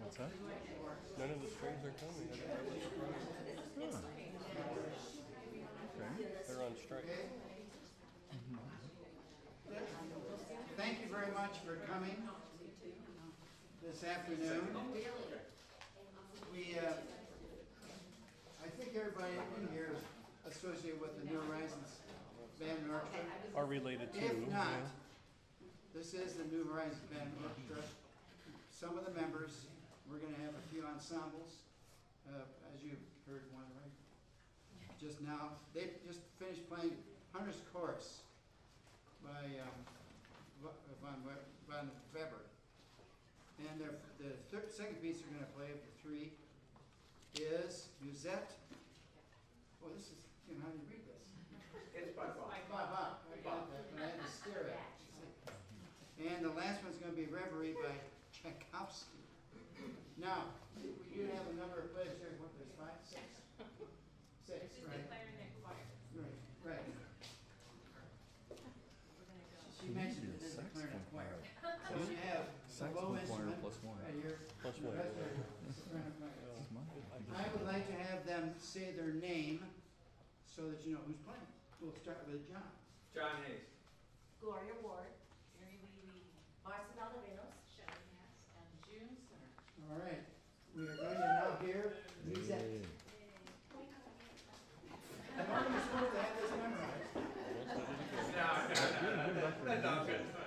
What's that? None of the strings are coming. I Okay. They're on strike. Thank you very much for coming this afternoon. We, uh, I think everybody in here associated with the New Horizons Van Norton. Are related to. If not, yeah this is the New Horizons Band Orchestra. Some of the members, we're gonna have a few ensembles, uh, as you heard one, right? Just now, they just finished playing Hunter's Chorus by, um, Va- Von, Von Weber. And the, third, second piece they're gonna play of the three is Musette. Oh, this is, you know, how do you read this? It's by far. Bob, Bob, I got that, but I had to stare at it. And the last one's gonna be Reverie by Tchaikovsky. Now, you- you have a number of players here, what, there's five, six? Six, This is the right, clarinet choir. right, right. We're gonna go. She mentioned it is a clarinet choir. So you have a bow Saxophone choir instrument, plus one. right here, Plus the one. rest are soprano choir. This is mine. I would like to have them say their name so that you know who's playing. We'll start with John. John Hayes. Gloria Ward, Mary Lee Reed, Marcia Valerinos, all right, we are going to now hear music. I'm already supposed to have this memorized. No, no, no, no.